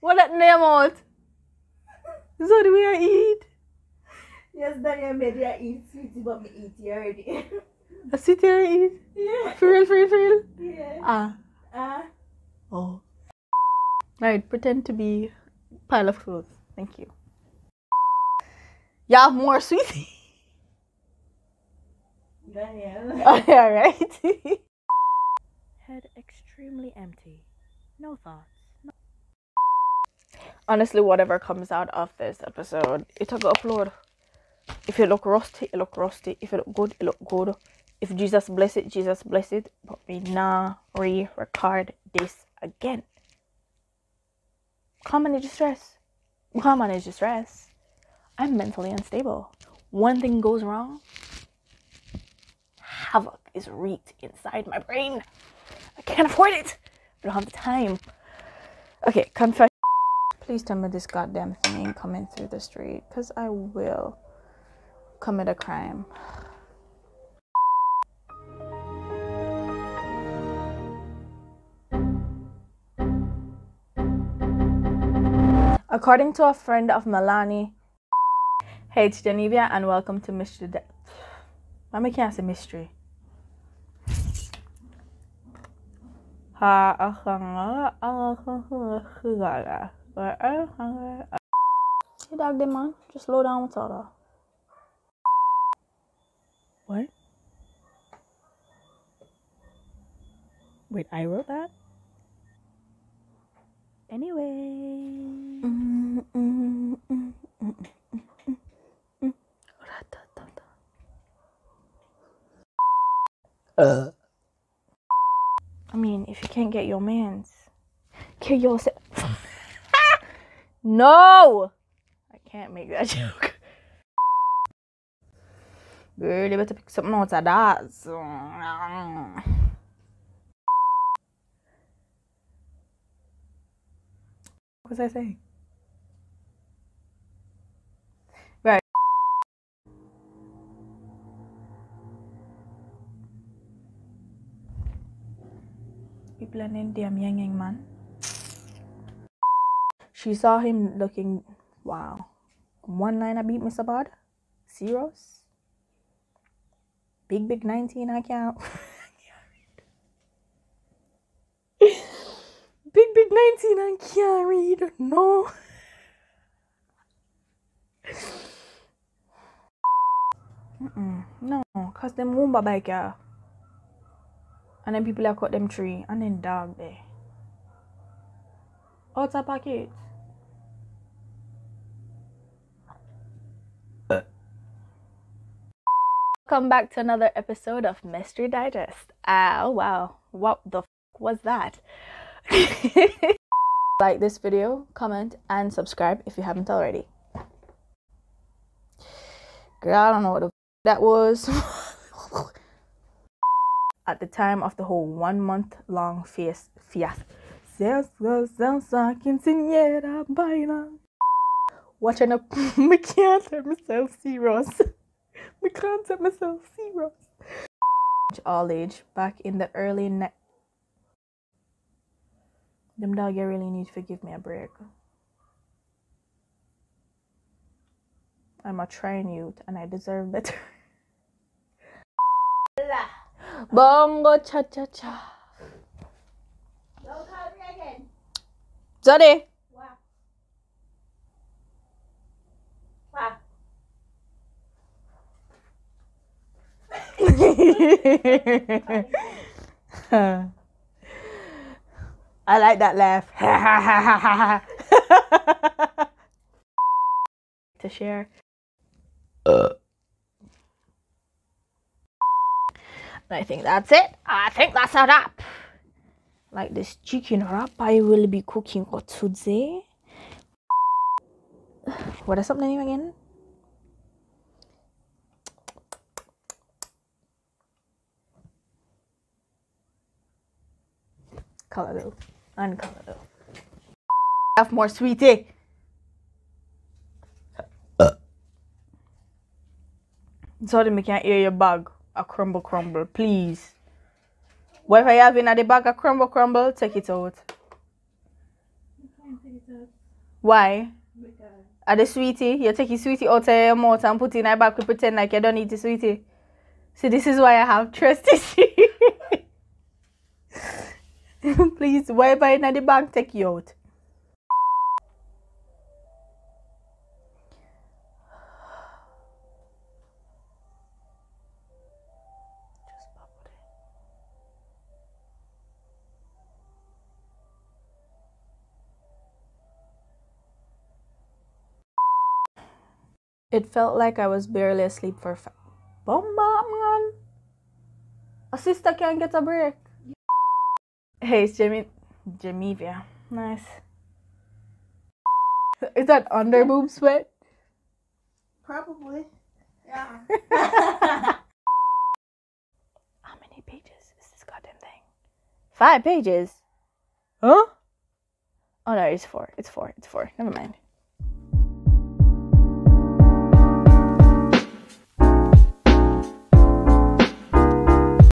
What that name out? Is that the way I eat? Yes, Daniel made you eat sweetie, but me eat you already. I sit here and eat. yeah. For real, for real, for real. Yeah. Ah. Ah. Oh. Right, pretend to be pile of clothes. Thank you. You have more sweetie. Daniel. Oh, yeah, right. Head extremely empty. No thoughts. Honestly, whatever comes out of this episode, it'll go upload. If it look rusty, it look rusty. If it look good, it look good. If Jesus bless it, Jesus bless it. But we nah re-record this again. Can't manage stress. Can't manage stress. I'm mentally unstable. One thing goes wrong, havoc is wreaked inside my brain. I can't afford it. I don't have the time. Okay, confession. Please tell me this goddamn thing ain't coming through the street, because I will commit a crime. According to a friend of Melanie, hey, it's Genevia, and welcome to Mystery. De- Mama can't say mystery. Hey, dog, them man. Just slow down with all that. What? Wait, I wrote that? Anyway. Uh. I mean, if you can't get your mans, kill yourself. No! I can't make that joke. Girl, you better pick something out of that. What was I saying? Right. People in India, young young man. She saw him looking. Wow. One line I beat Mr. Bud. Zeros. Big, big 19, I count. big, big 19, I can't read. No. No, because them Woomba bike, yeah. And then people have cut them tree and then dog there. Outside pocket. Welcome back to another episode of Mystery Digest. Oh wow, what the f- was that? like this video, comment, and subscribe if you haven't already. Girl, I don't know what the f- that was. At the time of the whole one month long fias fias Watching up, I can't tell myself serious. I can't tell myself serious. All age back in the early ne- them dog you really need to give me a break. I'm a trying youth and I deserve better. Bongo cha cha cha. Don't call me again. Zodi. Wow. Wow. I like that laugh. to share. Uh. I think that's it. I think that's a wrap. Like this chicken wrap I will be cooking for today. What is up name again? Colorado. And Colorado. Have more sweetie. Sorry, me can't hear your bag. A crumble crumble, please. Whatever you have in the bag, a crumble crumble, take it out. Take it out. Why? Because Are the sweetie? You take your sweetie out of your mouth and put it in your back to pretend like you don't eat the sweetie. See, this is why I have trust issues. Please, it in the bank take you out? It. It felt like I was barely asleep for five. Bomba, man. A sister can't get a break. Hey, it's Jimmy. Jamivia. Nice. Is that under boob sweat? probably. Yeah. How many pages is this goddamn thing? Five pages. Huh? Oh no, it's four. It's four. It's four. Never mind.